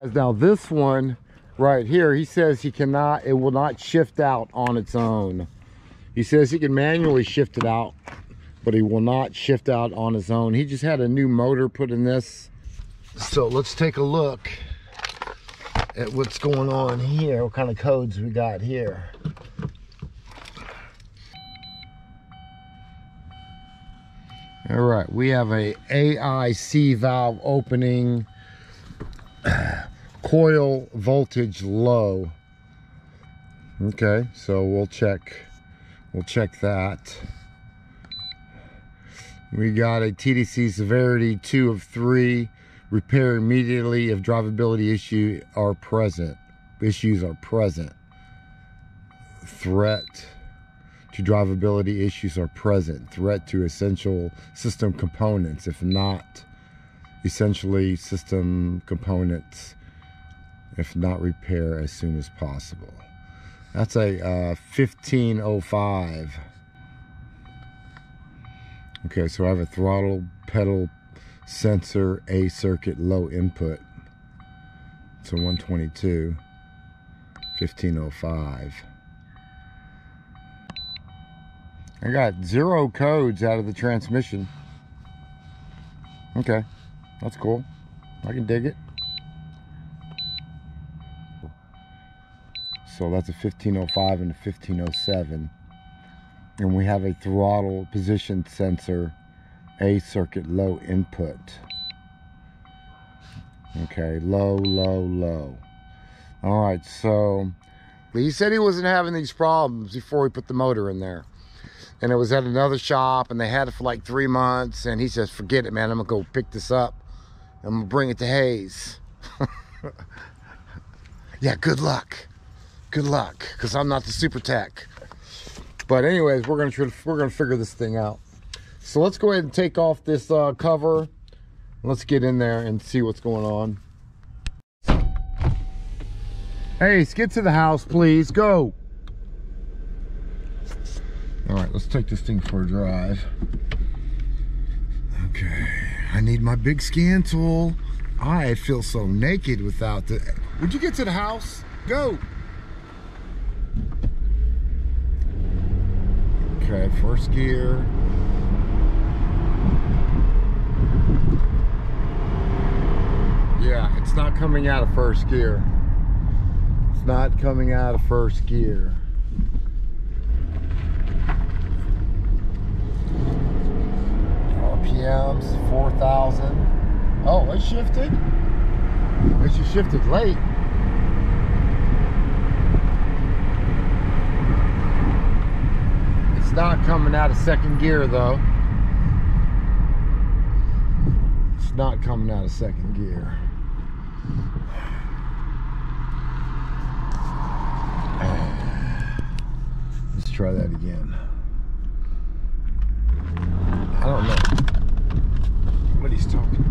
Now this one right here, he says he cannot, it will not shift out on its own. He says he can manually shift it out, but he will not shift out on his own. He just had a new motor put in this. So let's take a look at what's going on here, what kind of codes we got here. All right, we have a AIC valve opening coil voltage low. Okay, so we'll check we'll check that. We got a TDC severity 2 of 3. Repair immediately if drivability issue are present. Issues are present. Threat to drivability issues are present. Threat to essential system components. If not, essentially system components if not repair as soon as possible. That's a uh, 1505. Okay, so I have a throttle pedal sensor A circuit low input. So 122, 1505. I got zero codes out of the transmission. Okay, that's cool. I can dig it. So that's a 1505 and a 1507. And we have a throttle position sensor, A circuit low input. Okay, low, low, low. All right, so he said he wasn't having these problems before we put the motor in there. And it was at another shop and they had it for like three months. And he says, forget it, man. I'm gonna go pick this up. I'm gonna bring it to Hayes. yeah, good luck good luck because I'm not the super tech. But anyways, we're gonna try, we're gonna figure this thing out. So let's go ahead and take off this uh, cover. Let's get in there and see what's going on. Hey, get to the house, please. Go. All right, let's take this thing for a drive. Okay, I need my big scan tool. I feel so naked without the... Would you get to the house? Go. Okay, first gear. Yeah, it's not coming out of first gear. It's not coming out of first gear. RPMs, 4,000. Oh, it shifted. It shifted late. Not coming out of second gear though. It's not coming out of second gear. Let's try that again. I don't know what he's talking 4,000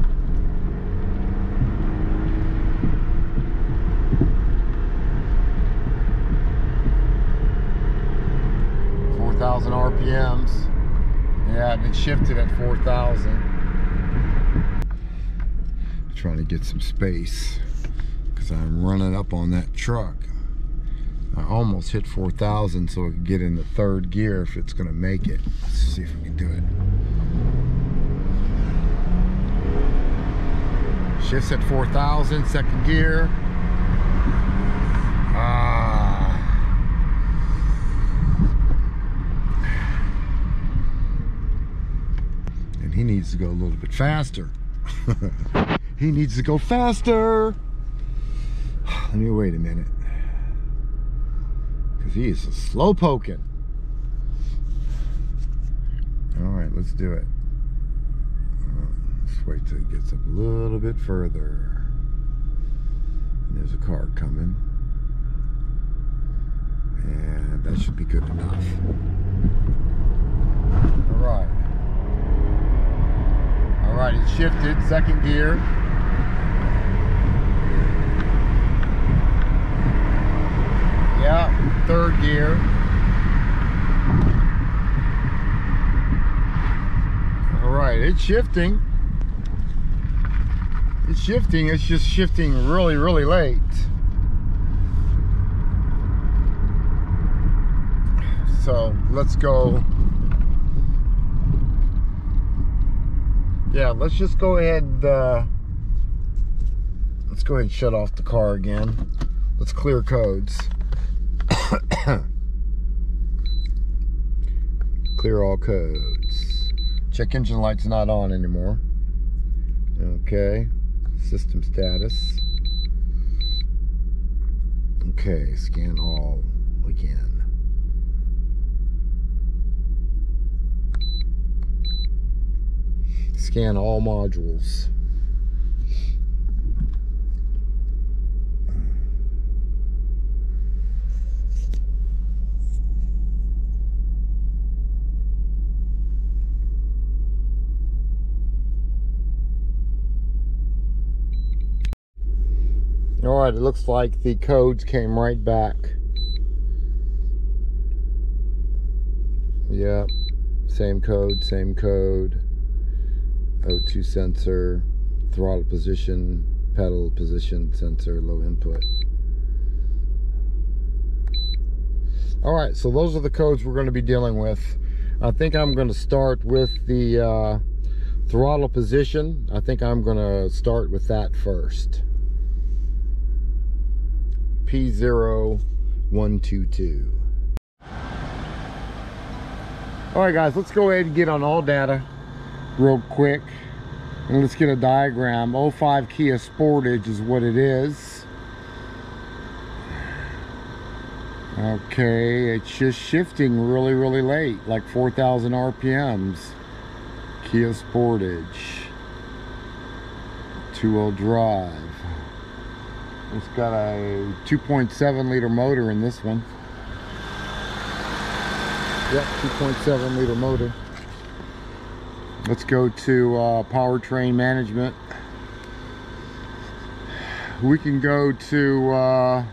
RPMs. Yeah, it shifted at 4,000. Trying to get some space because I'm running up on that truck. I almost hit 4,000 so I could get in the third gear if it's going to make it. Let's see if we can do it. Shifts at 4,000, second gear. he needs to go a little bit faster. he needs to go faster. Let me wait a minute. Because he is slow poking. All right, let's do it. Uh, let's wait till he gets up a little bit further. And there's a car coming. And that should be good enough. All right. Right, it shifted, second gear. Yeah, third gear. All right, it's shifting. It's shifting, it's just shifting really, really late. So let's go. Yeah, let's just go ahead. Uh, let's go ahead and shut off the car again. Let's clear codes. clear all codes. Check engine light's not on anymore. Okay. System status. Okay, scan all Scan all modules. All right, it looks like the codes came right back. Yep, same code, same code. O2 sensor, throttle position, pedal position sensor, low input. All right, so those are the codes we're going to be dealing with. I think I'm going to start with the uh, throttle position. I think I'm going to start with that first. P0122. All right, guys, let's go ahead and get on ALLDATA real quick. And let's get a diagram. 05 Kia Sportage is what it is. Okay, it's just shifting really, really late, like 4,000 RPMs. Kia Sportage. Two-wheel drive. It's got a 2.7 liter motor in this one. Yep, 2.7 liter motor. Let's go to uh, powertrain management. We can go to, uh,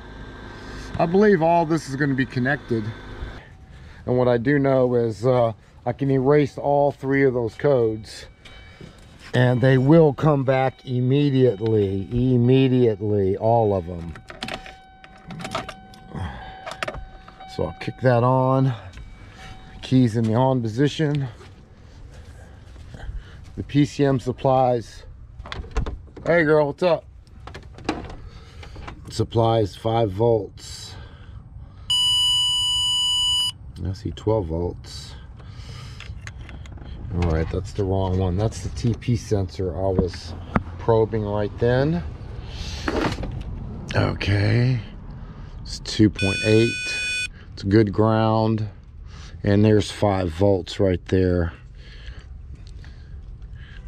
I believe all this is going to be connected. And what I do know is uh, I can erase all three of those codes and they will come back immediately, immediately, all of them. So I'll kick that on. Keys in the on position the PCM supplies. Hey girl, what's up? Supplies 5 volts. I see 12 volts. All right, that's the wrong one. That's the TP sensor I was probing right then. Okay, it's 2.8. It's good ground. And there's 5 volts right there.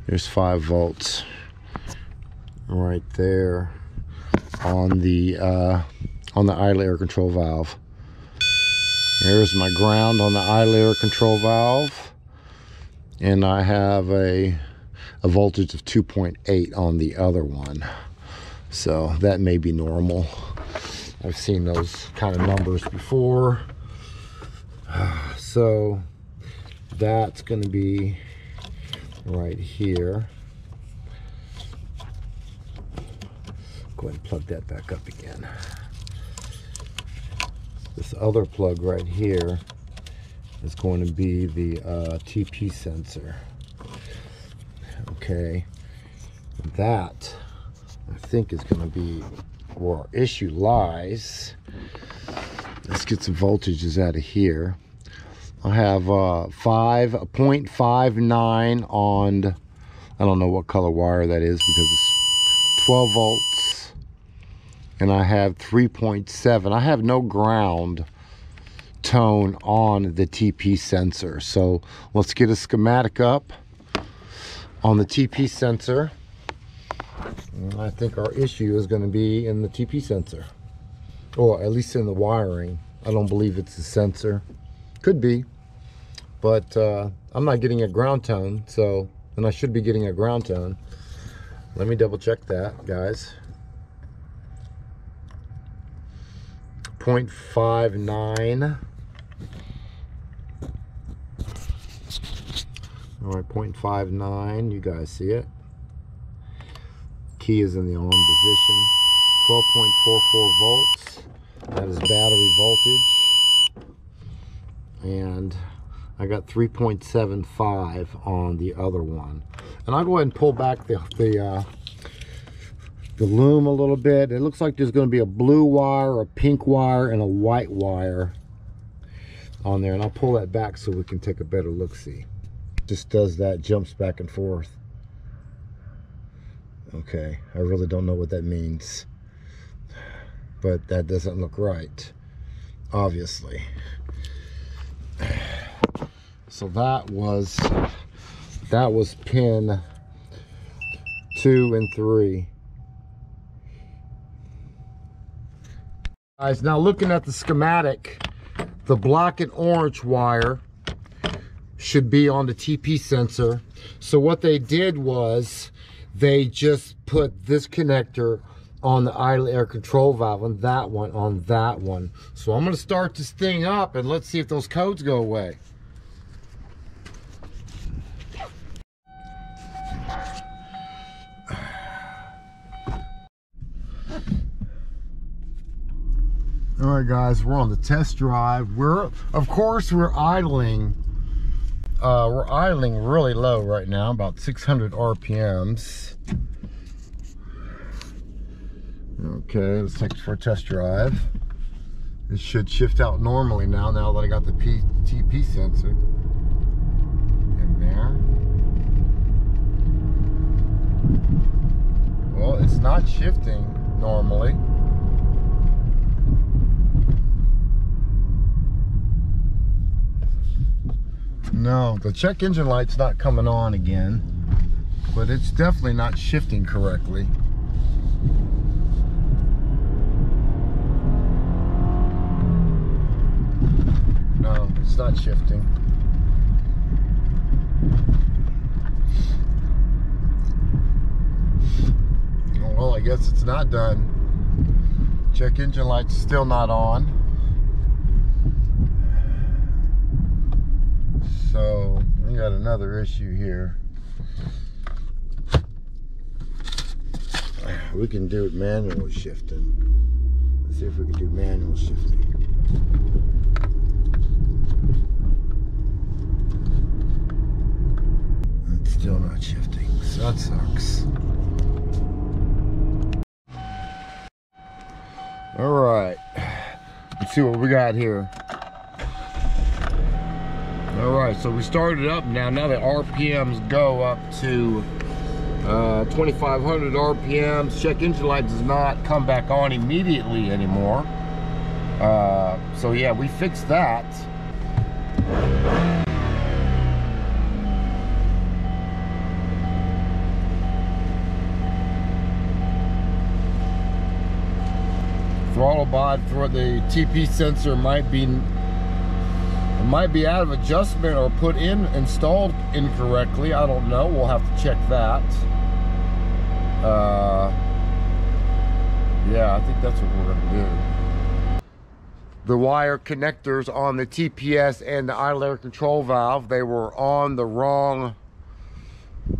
There's five volts right there on the uh, on the idle air control valve. There's my ground on the idle air control valve. And I have a, a voltage of 2.8 on the other one. So that may be normal. I've seen those kind of numbers before. So that's going to be right here. Go ahead and plug that back up again. This other plug right here is going to be the uh, TP sensor. Okay, that I think is going to be where our issue lies. Let's get some voltages out of here. I have uh, 5.59 on, I don't know what color wire that is because it's 12 volts. And I have 3.7. I have no ground tone on the TP sensor. So let's get a schematic up on the TP sensor. I think our issue is going to be in the TP sensor. Or at least in the wiring. I don't believe it's the sensor. Could be but uh, I'm not getting a ground tone so then I should be getting a ground tone. Let me double check that guys. 0.59 all right 0.59 you guys see it? Key is in the on position. 12.44 volts. That is battery voltage. And I got 3.75 on the other one. And I'll go ahead and pull back the the uh, the loom a little bit. It looks like there's going to be a blue wire a pink wire and a white wire on there. And I'll pull that back so we can take a better look see just does that jumps back and forth. Okay I really don't know what that means but that doesn't look right obviously so that was that was pin two and three guys now looking at the schematic the black and orange wire should be on the TP sensor so what they did was they just put this connector on the idle air control valve and that one on that one. So I'm gonna start this thing up and let's see if those codes go away. All right, guys, we're on the test drive. We're, of course, we're idling. Uh, we're idling really low right now, about 600 RPMs. Okay, let's take it for a test drive. It should shift out normally now, now that I got the P TP sensor in there. Well, it's not shifting normally. No, the check engine light's not coming on again, but it's definitely not shifting correctly. No, it's not shifting. Well, I guess it's not done. Check engine light's still not on. So, we got another issue here. We can do it manual shifting. Let's see if we can do manual shifting. It's still not shifting, so that sucks. All right, let's see what we got here. All right, so we started up now. Now the RPMs go up to uh, 2,500 RPMs. Check engine light does not come back on immediately anymore. Uh, so yeah, we fixed that. Throttle bod for the TP sensor might be might be out of adjustment or put in installed incorrectly. I don't know. We'll have to check that. Uh, yeah, I think that's what we're gonna do. The wire connectors on the TPS and the idle air control valve, they were on the wrong,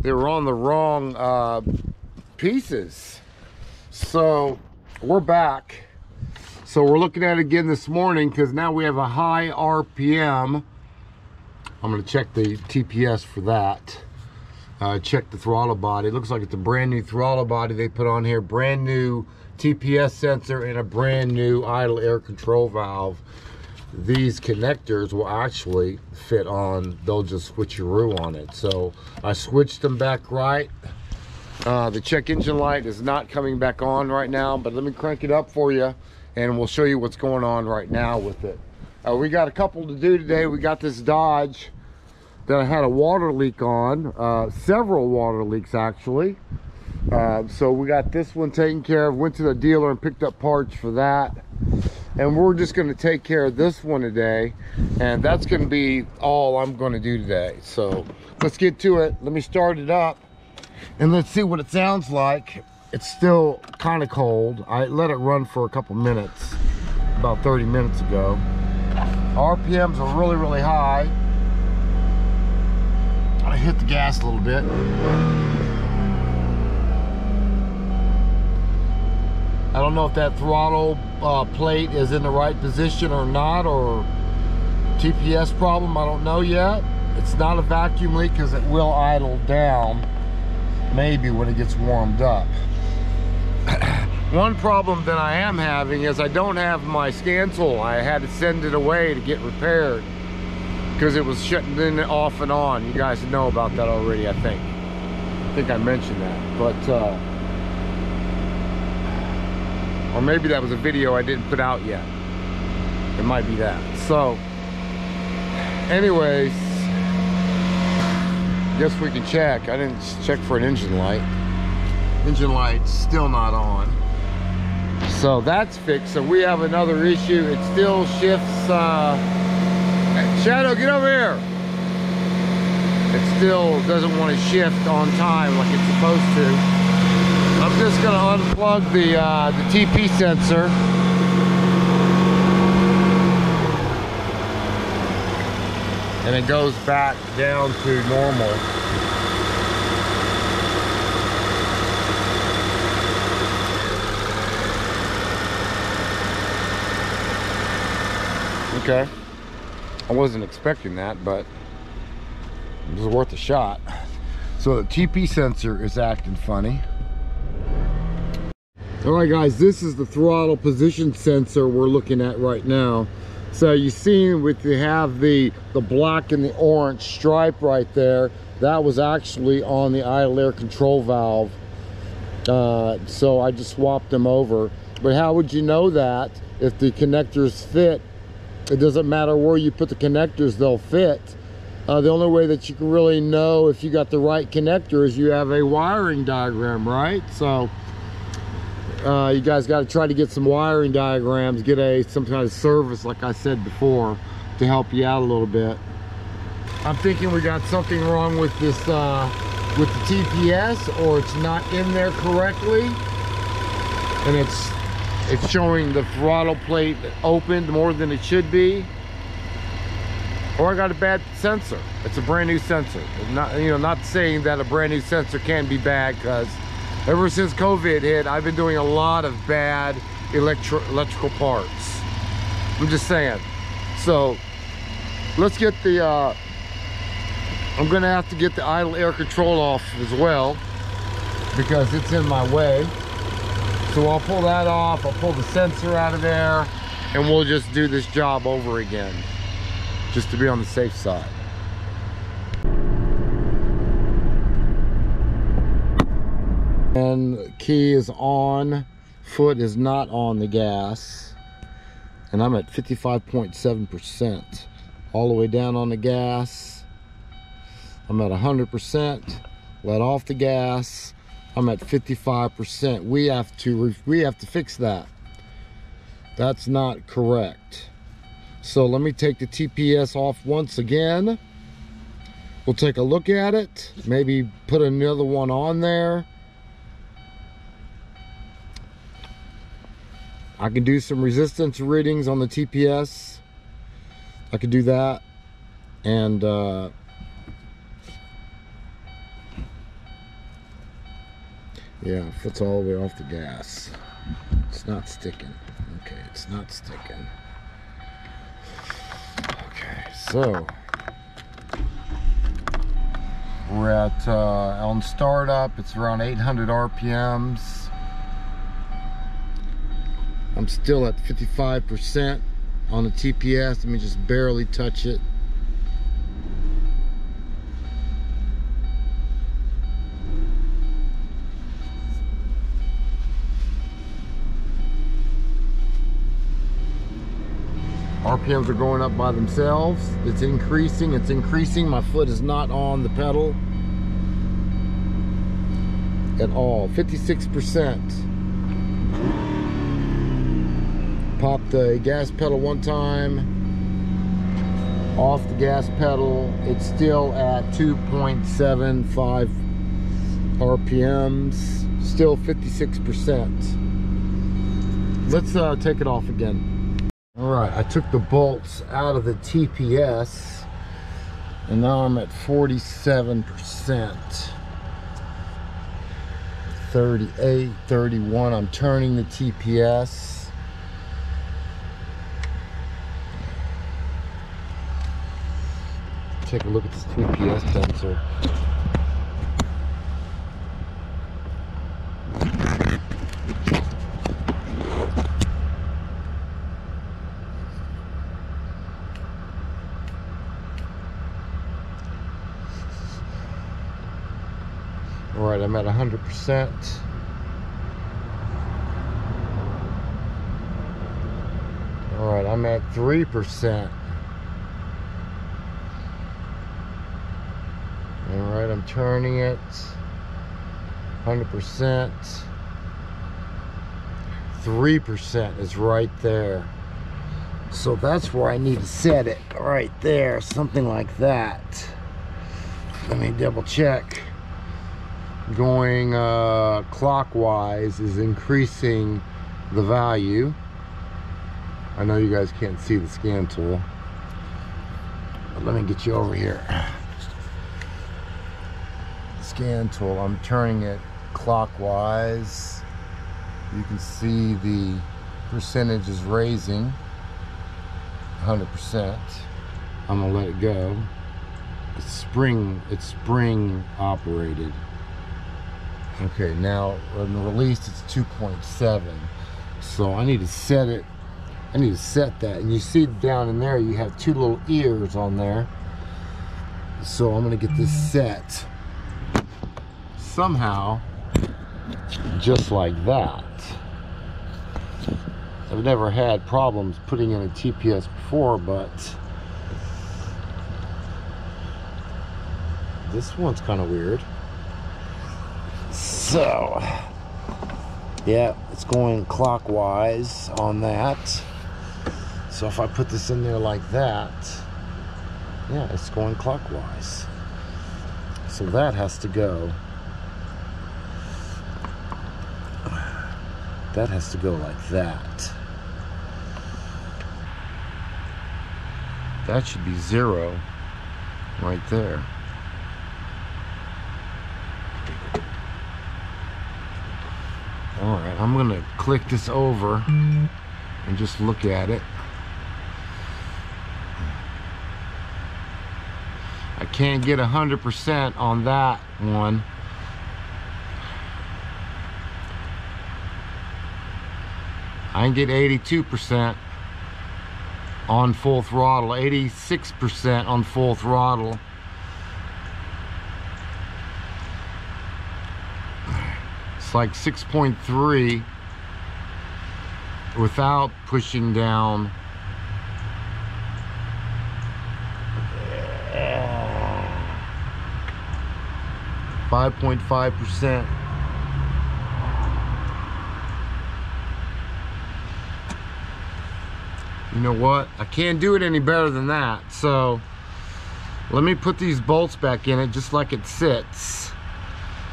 they were on the wrong uh, pieces. So we're back. So we're looking at it again this morning because now we have a high RPM. I'm gonna check the TPS for that. Uh, check the throttle body. It looks like it's a brand new throttle body they put on here. Brand new TPS sensor and a brand new idle air control valve. These connectors will actually fit on, they'll just switcheroo on it. So I switched them back right. Uh, the check engine light is not coming back on right now, but let me crank it up for you and we'll show you what's going on right now with it. Uh, we got a couple to do today. We got this Dodge that I had a water leak on, uh, several water leaks actually. Uh, so we got this one taken care of, went to the dealer and picked up parts for that. And we're just gonna take care of this one today. And that's gonna be all I'm gonna do today. So let's get to it. Let me start it up and let's see what it sounds like. It's still kind of cold. I let it run for a couple minutes, about 30 minutes ago. RPMs are really, really high. I hit the gas a little bit. I don't know if that throttle uh, plate is in the right position or not, or TPS problem, I don't know yet. It's not a vacuum leak because it will idle down, maybe when it gets warmed up. One problem that I am having is I don't have my scan tool. I had to send it away to get repaired because it was shutting in off and on. You guys know about that already, I think. I think I mentioned that. But, uh, or maybe that was a video I didn't put out yet. It might be that. So, anyways, guess we can check. I didn't check for an engine light. Engine light's still not on. So that's fixed. So we have another issue. It still shifts. Uh, Shadow, get over here. It still doesn't want to shift on time like it's supposed to. I'm just going to unplug the, uh, the TP sensor. And it goes back down to normal. Okay. I wasn't expecting that, but it was worth a shot. So the TP sensor is acting funny. All right, guys, this is the throttle position sensor we're looking at right now. So you see with you have the, the black and the orange stripe right there. That was actually on the idle air control valve. Uh, so I just swapped them over. But how would you know that if the connectors fit it doesn't matter where you put the connectors, they'll fit. Uh, the only way that you can really know if you got the right connector is you have a wiring diagram, right? So uh, you guys got to try to get some wiring diagrams, get a some kind of service, like I said before, to help you out a little bit. I'm thinking we got something wrong with this, uh, with the TPS, or it's not in there correctly, and it's it's showing the throttle plate opened more than it should be. Or I got a bad sensor. It's a brand new sensor. Not you know not saying that a brand new sensor can be bad because ever since COVID hit I've been doing a lot of bad electro electrical parts. I'm just saying. So let's get the uh, I'm gonna have to get the idle air control off as well because it's in my way so I'll pull that off, I'll pull the sensor out of there, and we'll just do this job over again, just to be on the safe side. And key is on, foot is not on the gas, and I'm at 55.7%. All the way down on the gas, I'm at 100%, let off the gas, I'm at 55%. We have to we have to fix that. That's not correct. So let me take the TPS off once again. We'll take a look at it. Maybe put another one on there. I can do some resistance readings on the TPS. I could do that. And uh, Yeah, foot's all the way off the gas. It's not sticking. Okay, it's not sticking. Okay, so we're at uh, on startup. It's around 800 RPMs. I'm still at 55% on the TPS. Let me just barely touch it. RPMs are going up by themselves. It's increasing, it's increasing. My foot is not on the pedal at all. 56%. Pop the gas pedal one time. Off the gas pedal, it's still at 2.75 RPMs. Still 56%. Let's uh, take it off again. All right, I took the bolts out of the TPS and now I'm at 47%. 38, 31. I'm turning the TPS. Take a look at this TPS sensor. I'm at 100%. All right, I'm at 3%. All right, I'm turning it. 100%. 3% is right there. So that's where I need to set it, right there, something like that. Let me double check going uh, clockwise is increasing the value. I know you guys can't see the scan tool, but let me get you over here. Scan tool, I'm turning it clockwise. You can see the percentage is raising 100%. I'm gonna let it go. It's spring, it's spring operated. Okay, now on the release it's 2.7. So I need to set it, I need to set that. And you see down in there, you have two little ears on there. So I'm gonna get this set somehow, just like that. I've never had problems putting in a TPS before, but this one's kind of weird. So, yeah, it's going clockwise on that. So if I put this in there like that, yeah, it's going clockwise. So that has to go. That has to go like that. That should be zero right there. All right, I'm gonna click this over and just look at it. I can't get 100% on that one. I can get 82% on full throttle, 86% on full throttle. Like 6.3 without pushing down. Five point five percent. You know what? I can't do it any better than that. So let me put these bolts back in it just like it sits.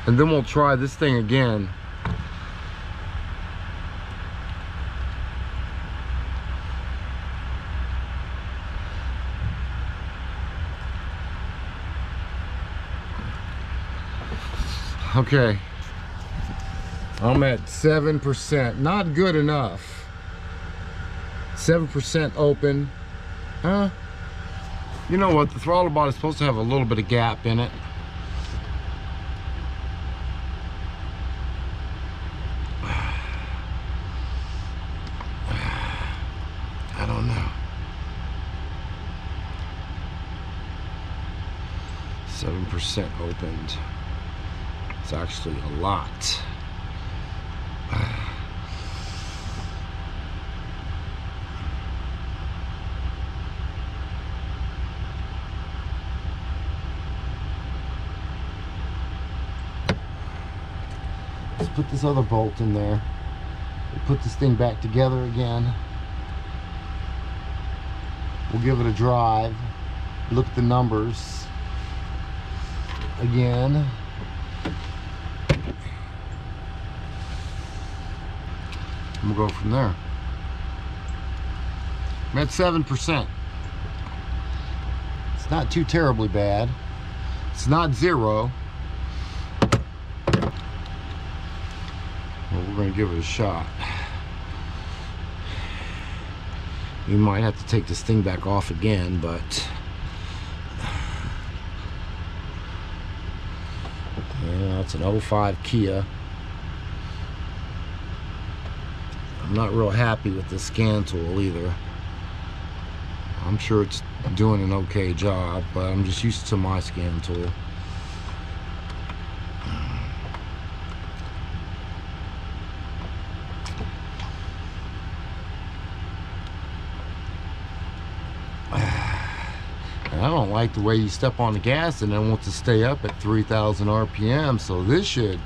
And then we'll try this thing again. Okay. I'm at 7%. Not good enough. 7% open. Huh? You know what? The throttle body is supposed to have a little bit of gap in it. I don't know. 7% opened. It's actually a lot. Let's put this other bolt in there. We'll put this thing back together again. We'll give it a drive. Look at the numbers again. And we'll go from there. I'm at 7%. It's not too terribly bad. It's not zero. We're gonna give it a shot. You might have to take this thing back off again, but yeah, it's an 05 Kia. I'm not real happy with the scan tool either. I'm sure it's doing an okay job, but I'm just used to my scan tool. I don't like the way you step on the gas and then want to stay up at 3,000 RPM. So this should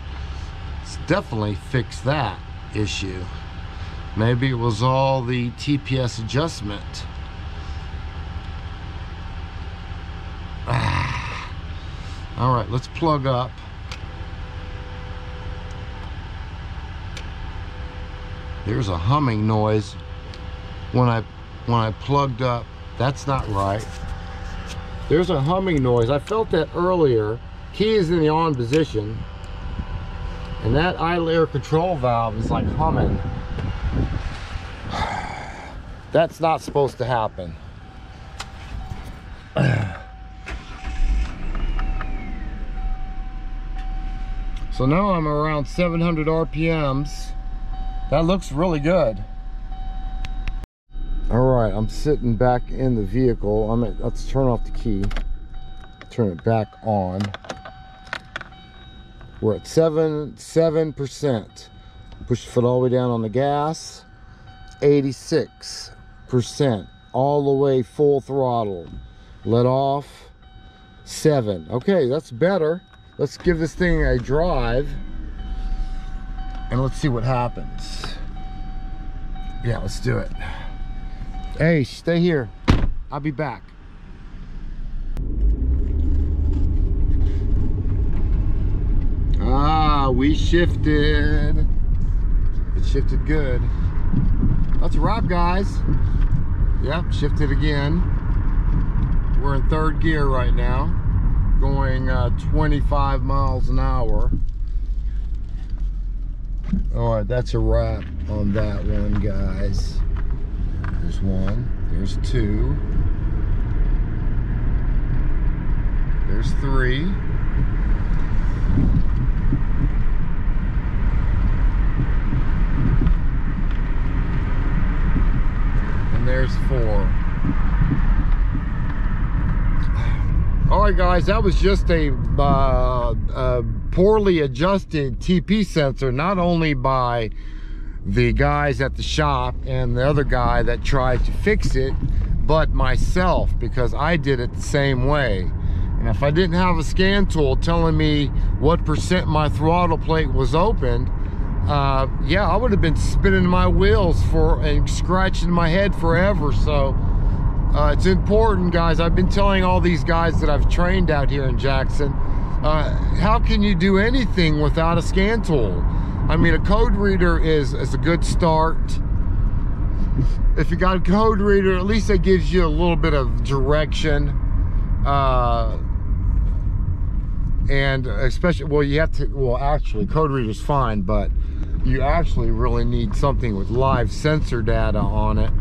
definitely fix that issue. Maybe it was all the TPS adjustment. All right, let's plug up. There's a humming noise when I when I plugged up. That's not right. There's a humming noise. I felt that earlier. Key is in the on position. And that idle air control valve is like humming. That's not supposed to happen. So now I'm around 700 RPMs. That looks really good. Right, I'm sitting back in the vehicle. I'm at, let's turn off the key. Turn it back on. We're at seven, 7%. Push the foot all the way down on the gas. 86%. All the way full throttle. Let off. Seven. Okay, that's better. Let's give this thing a drive. And let's see what happens. Yeah, let's do it. Hey, stay here. I'll be back. Ah, we shifted. It shifted good. That's a wrap, guys. Yep, shifted again. We're in third gear right now, going uh, 25 miles an hour. All right, that's a wrap on that one, guys. There's one, there's two, there's three. And there's four. All right, guys, that was just a, uh, a poorly adjusted TP sensor, not only by the guys at the shop and the other guy that tried to fix it, but myself, because I did it the same way. And if I didn't have a scan tool telling me what percent my throttle plate was opened, uh, yeah, I would have been spinning my wheels for and scratching my head forever. So uh, it's important, guys. I've been telling all these guys that I've trained out here in Jackson, uh, how can you do anything without a scan tool? I mean, a code reader is, is a good start. If you got a code reader, at least it gives you a little bit of direction. Uh, and especially, well, you have to, well, actually, code reader's fine, but you actually really need something with live sensor data on it.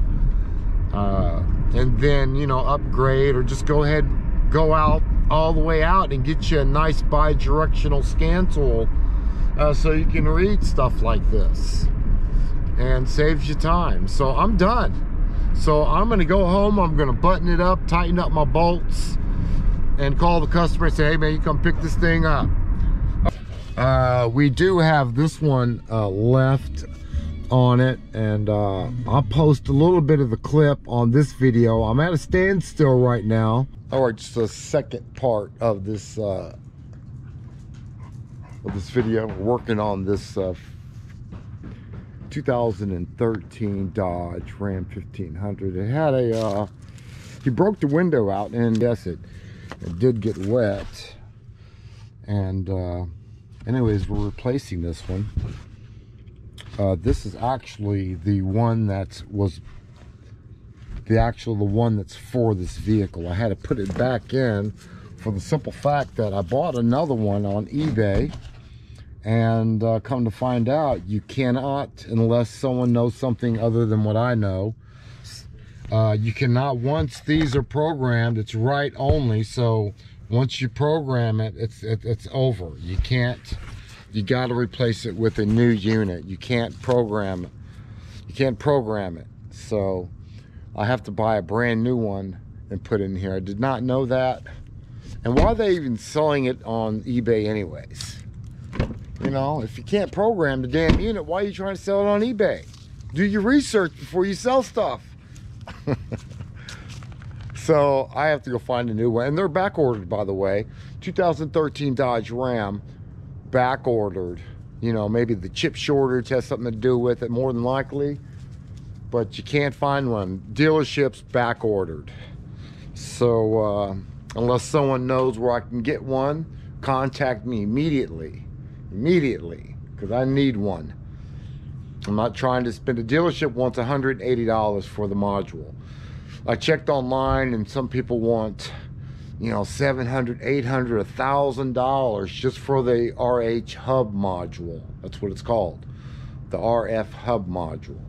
Uh, and then, you know, upgrade or just go ahead, go out all the way out and get you a nice bi-directional scan tool uh, so you can read stuff like this and saves you time. So I'm done. So I'm gonna go home, I'm gonna button it up, tighten up my bolts, and call the customer and say, hey man, you come pick this thing up. Uh, we do have this one uh, left on it and uh, I'll post a little bit of the clip on this video. I'm at a standstill right now. All right, just a second part of this uh, of this video. Working on this uh, 2013 Dodge Ram 1500. It had a, uh, he broke the window out and yes, it, it did get wet. And uh, anyways, we're replacing this one. Uh, this is actually the one that was the actual the one that's for this vehicle. I had to put it back in for the simple fact that I bought another one on eBay And uh, come to find out, you cannot, unless someone knows something other than what I know, uh, you cannot, once these are programmed, it's write only. So once you program it, it's, it, it's over. You can't, you got to replace it with a new unit. You can't program it. You can't program it. So I have to buy a brand new one and put it in here. I did not know that. And why are they even selling it on eBay anyways? You know, if you can't program the damn unit, why are you trying to sell it on eBay? Do your research before you sell stuff. so I have to go find a new one. And they're back ordered, by the way. 2013 Dodge Ram, back ordered. You know, maybe the chip shortage has something to do with it, more than likely. But you can't find one. Dealerships back ordered. So, uh, unless someone knows where I can get one, contact me immediately. Immediately, because I need one. I'm not trying to spend a dealership wants $180 for the module. I checked online and some people want, you know, $700, $800, $1,000 just for the RH hub module. That's what it's called. The RF hub module.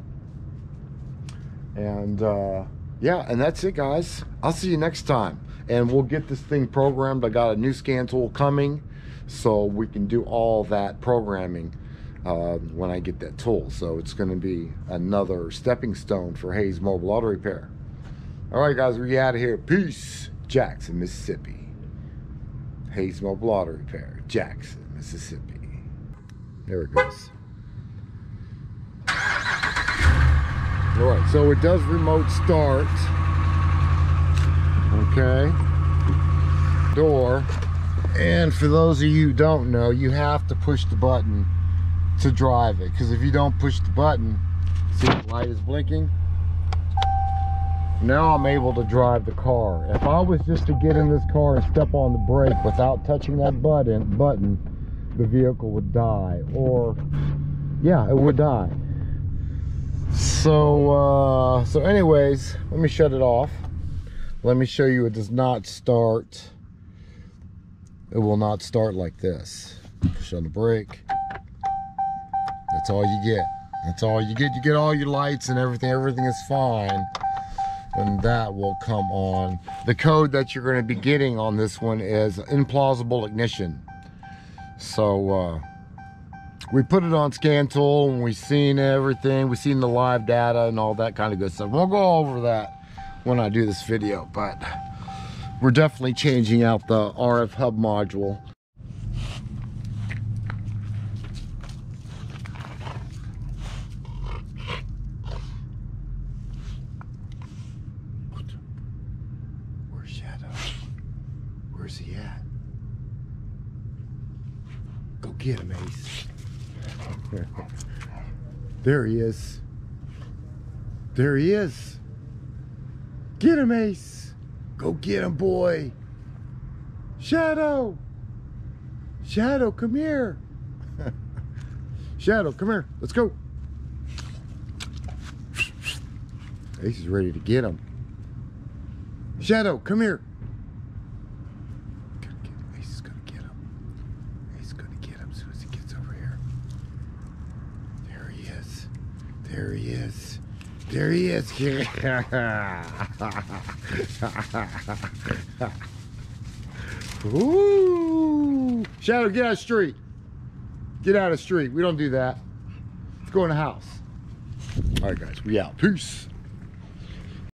And uh, yeah, and that's it guys. I'll see you next time. And we'll get this thing programmed. I got a new scan tool coming so we can do all that programming uh, when I get that tool. So it's going to be another stepping stone for Hayes Mobile Auto Repair. All right, guys, we out of here. Peace. Jackson, Mississippi. Hayes Mobile Auto Repair, Jackson, Mississippi. There it goes. All right, so it does remote start. Okay. Door. And for those of you who don't know, you have to push the button to drive it. Because if you don't push the button see the light is blinking. Now I'm able to drive the car. If I was just to get in this car and step on the brake without touching that button button the vehicle would die. Or yeah it would die. So uh, so anyways let me shut it off. Let me show you it does not start it will not start like this push on the brake that's all you get. That's all you get. You get all your lights and everything. Everything is fine. And that will come on. The code that you're going to be getting on this one is implausible ignition. So uh, we put it on scan tool and we've seen everything. We've seen the live data and all that kind of good stuff. We'll go over that when I do this video, but we're definitely changing out the RF hub module. Where's he at? Go get him, Ace. there he is. There he is. Get him, Ace. Go get him, boy. Shadow. Shadow, come here. Shadow, come here. Let's go. Ace is ready to get him. Shadow, come here. Ace is gonna get him. Ace is gonna get him as soon as he gets over here. There he is. There he is. Ooh. Shadow, get out of street. Get out of street. We don't do that. Let's go in the house. All right, guys. We out. Peace.